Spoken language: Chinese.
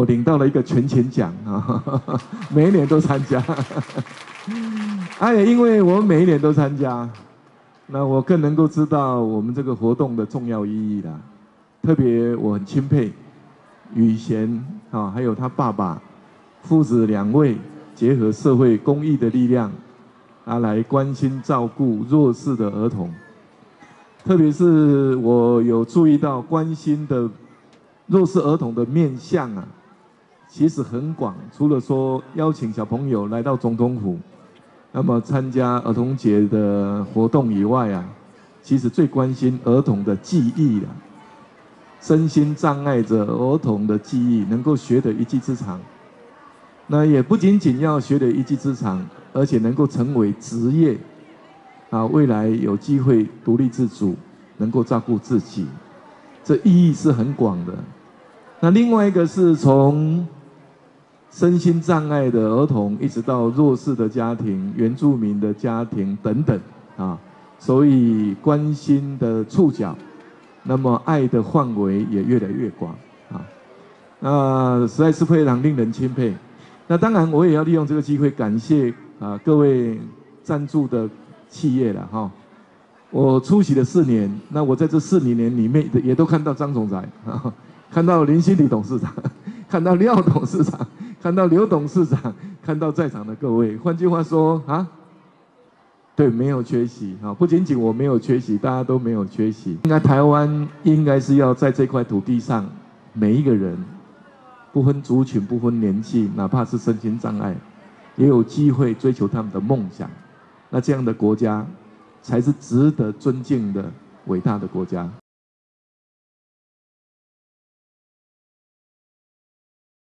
我领到了一个全勤奖啊，每一年都参加。哎，因为我每一年都参加，那我更能够知道我们这个活动的重要意义了。特别我很钦佩宇贤啊，还有他爸爸父子两位结合社会公益的力量啊，来关心照顾弱势的儿童。特别是我有注意到关心的弱势儿童的面相啊，其实很广。除了说邀请小朋友来到总统府，那么参加儿童节的活动以外啊，其实最关心儿童的记忆了。身心障碍者儿童的记忆能够学得一技之长，那也不仅仅要学得一技之长，而且能够成为职业。啊，未来有机会独立自主，能够照顾自己，这意义是很广的。那另外一个是从身心障碍的儿童，一直到弱势的家庭、原住民的家庭等等啊，所以关心的触角，那么爱的范围也越来越广啊。那实在是非常令人钦佩。那当然，我也要利用这个机会感谢啊各位赞助的。企业了哈，我出席了四年，那我在这四年里面也都看到张总裁，看到林心理董事长，看到廖董事长，看到刘董事长，看到在场的各位。换句话说啊，对，没有缺席啊，不仅仅我没有缺席，大家都没有缺席。应该台湾应该是要在这块土地上，每一个人，不分族群、不分年纪，哪怕是身心障碍，也有机会追求他们的梦想。那这样的国家，才是值得尊敬的伟大的国家。